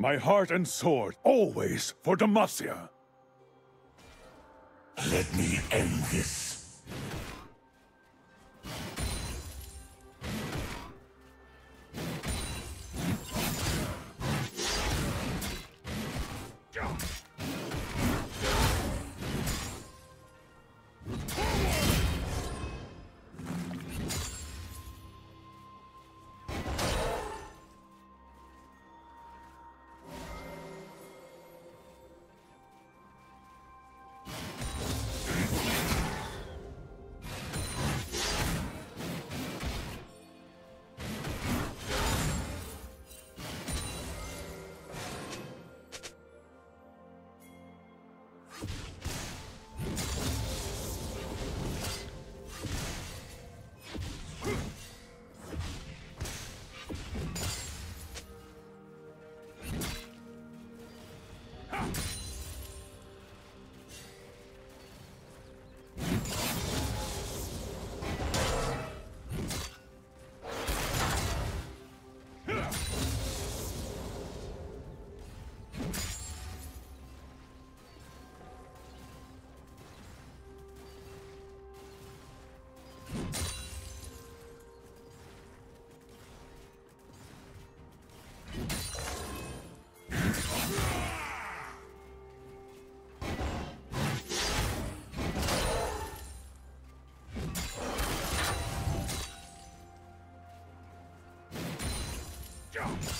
My heart and sword, always for Demacia. Let me end this. Go.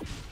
you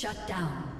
Shut down.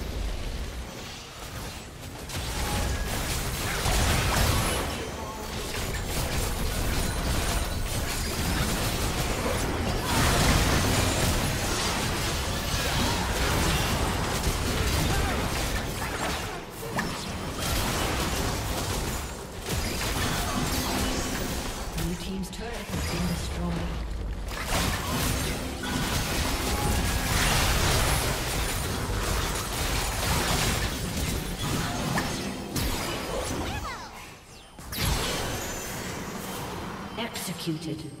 Executed.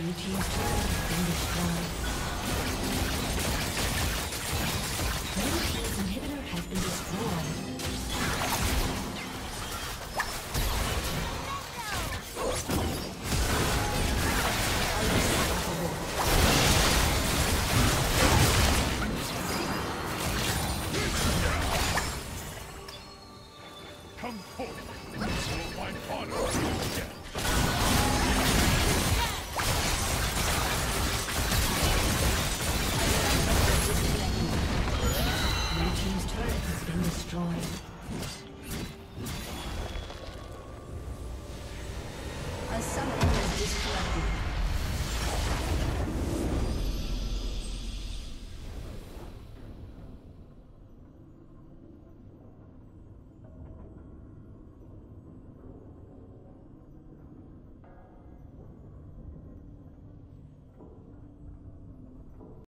Blue team's turret has been destroyed. Blue team's inhibitor has been destroyed. Come forth. You will find honor in death.